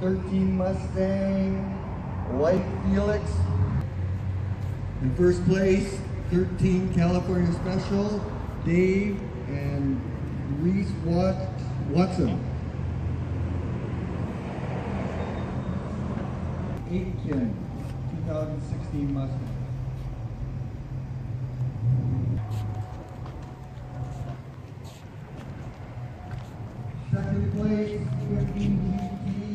13 Mustang, White Felix. In first place, 13 California Special, Dave and Reese Wat- Watson. Aitken, 2016 Mustang. Second place, 15 GT,